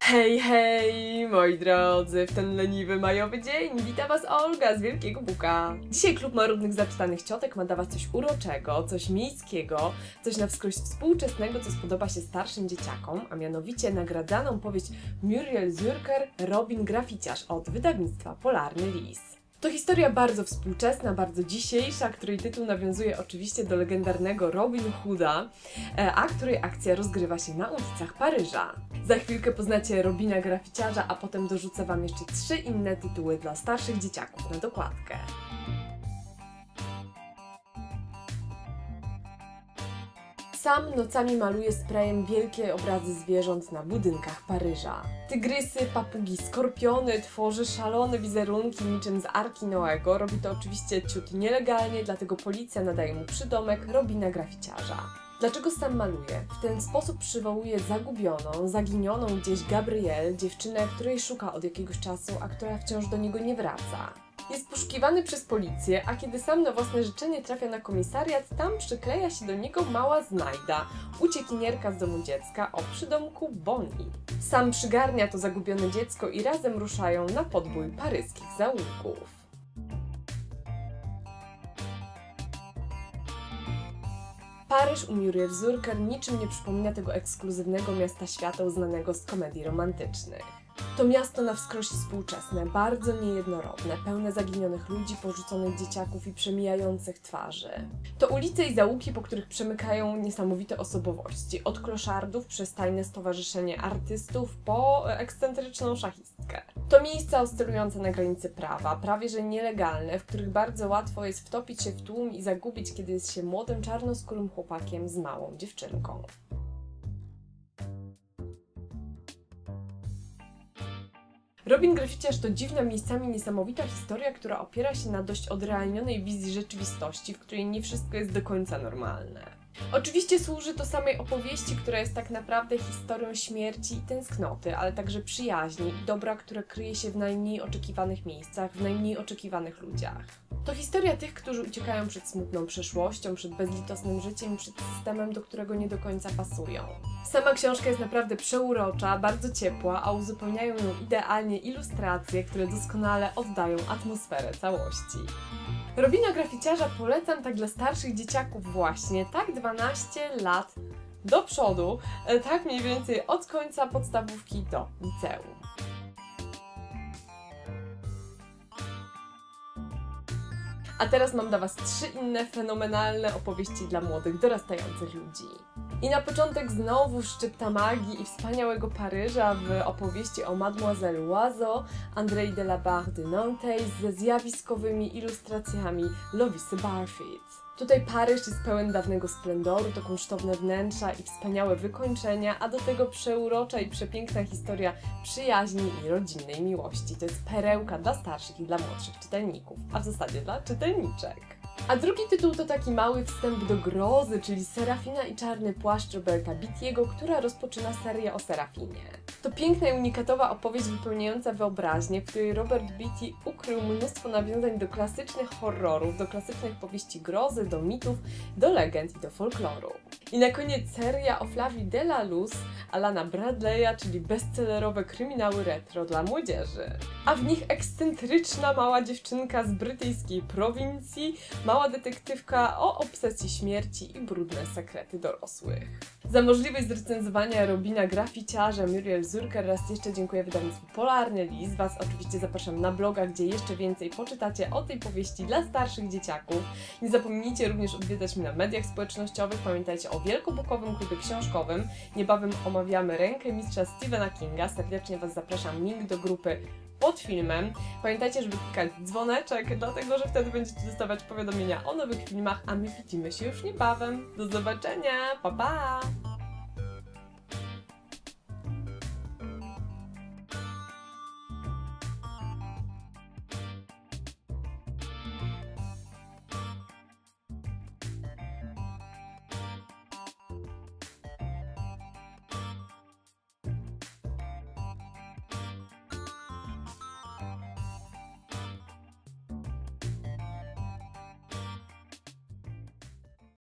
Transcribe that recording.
Hej, hej, moi drodzy, w ten leniwy majowy dzień wita Was Olga z Wielkiego Buka. Dzisiaj Klub Marudnych Zaczytanych Ciotek ma dla Was coś uroczego, coś miejskiego, coś na wskroś współczesnego, co spodoba się starszym dzieciakom, a mianowicie nagradzaną powieść Muriel Zürker Robin Graficiarz od wydawnictwa Polarny Lis. To historia bardzo współczesna, bardzo dzisiejsza, której tytuł nawiązuje oczywiście do legendarnego Robin Hooda, e, a której akcja rozgrywa się na ulicach Paryża. Za chwilkę poznacie Robina Graficiarza, a potem dorzucę Wam jeszcze trzy inne tytuły dla starszych dzieciaków na dokładkę. Sam nocami maluje sprayem wielkie obrazy zwierząt na budynkach Paryża. Tygrysy, papugi, skorpiony, tworzy szalone wizerunki niczym z Arki Noego. Robi to oczywiście ciut nielegalnie, dlatego policja nadaje mu przydomek Robina Graficiarza. Dlaczego sam maluje? W ten sposób przywołuje zagubioną, zaginioną gdzieś Gabrielle, dziewczynę, której szuka od jakiegoś czasu, a która wciąż do niego nie wraca. Jest poszukiwany przez policję, a kiedy sam na własne życzenie trafia na komisariat, tam przykleja się do niego mała znajda, uciekinierka z domu dziecka o przydomku Bonnie. Sam przygarnia to zagubione dziecko i razem ruszają na podbój paryskich zaułków. Paryż u Muriel Zurker niczym nie przypomina tego ekskluzywnego miasta świateł znanego z komedii romantycznych. To miasto na wskroś współczesne, bardzo niejednorodne, pełne zaginionych ludzi, porzuconych dzieciaków i przemijających twarzy. To ulice i załuki, po których przemykają niesamowite osobowości, od kloszardów przez tajne stowarzyszenie artystów po ekscentryczną szachistkę. To miejsca oscylujące na granicy prawa, prawie że nielegalne, w których bardzo łatwo jest wtopić się w tłum i zagubić, kiedy jest się młodym, czarnoskórym chłopakiem z małą dziewczynką. Robin Graficiarz to dziwna miejscami niesamowita historia, która opiera się na dość odrealnionej wizji rzeczywistości, w której nie wszystko jest do końca normalne. Oczywiście służy to samej opowieści, która jest tak naprawdę historią śmierci i tęsknoty, ale także przyjaźni i dobra, które kryje się w najmniej oczekiwanych miejscach, w najmniej oczekiwanych ludziach. To historia tych, którzy uciekają przed smutną przeszłością, przed bezlitosnym życiem, przed systemem, do którego nie do końca pasują. Sama książka jest naprawdę przeurocza, bardzo ciepła, a uzupełniają ją idealnie ilustracje, które doskonale oddają atmosferę całości. Robina Graficiarza polecam tak dla starszych dzieciaków właśnie, tak 12 lat do przodu, e, tak mniej więcej od końca podstawówki do liceum. A teraz mam dla Was trzy inne fenomenalne opowieści dla młodych, dorastających ludzi. I na początek znowu szczypta magii i wspaniałego Paryża w opowieści o Mademoiselle Loiseau Andrei de la Barre de Nantes ze zjawiskowymi ilustracjami Lovisy Barfield. Tutaj Paryż jest pełen dawnego splendoru, to kunsztowne wnętrza i wspaniałe wykończenia, a do tego przeurocza i przepiękna historia przyjaźni i rodzinnej miłości. To jest perełka dla starszych i dla młodszych czytelników, a w zasadzie dla czytelniczek. A drugi tytuł to taki mały wstęp do grozy, czyli Serafina i czarny płaszcz Roberta Bittiego, która rozpoczyna serię o Serafinie. To piękna i unikatowa opowieść wypełniająca wyobraźnię, w której Robert Beatty ukrył mnóstwo nawiązań do klasycznych horrorów, do klasycznych powieści grozy, do mitów, do legend i do folkloru. I na koniec seria o Flavie de la Luz Alana Bradley'a, czyli bestsellerowe kryminały retro dla młodzieży. A w nich ekscentryczna mała dziewczynka z brytyjskiej prowincji, mała detektywka o obsesji śmierci i brudne sekrety dorosłych. Za możliwość zrecenzowania Robina Graficiarza Muriel Zurker raz jeszcze dziękuję wydawnictwu Polarny List. Was oczywiście zapraszam na bloga, gdzie jeszcze więcej poczytacie o tej powieści dla starszych dzieciaków. Nie zapomnijcie również odwiedzać mnie na mediach społecznościowych. Pamiętajcie o Wielkobukowym Klubie Książkowym. Niebawem omawiamy rękę mistrza Stephena Kinga. Serdecznie Was zapraszam. Link do grupy pod filmem. Pamiętajcie, żeby klikać dzwoneczek, dlatego że wtedy będziecie dostawać powiadomienia o nowych filmach, a my widzimy się już niebawem. Do zobaczenia, pa pa!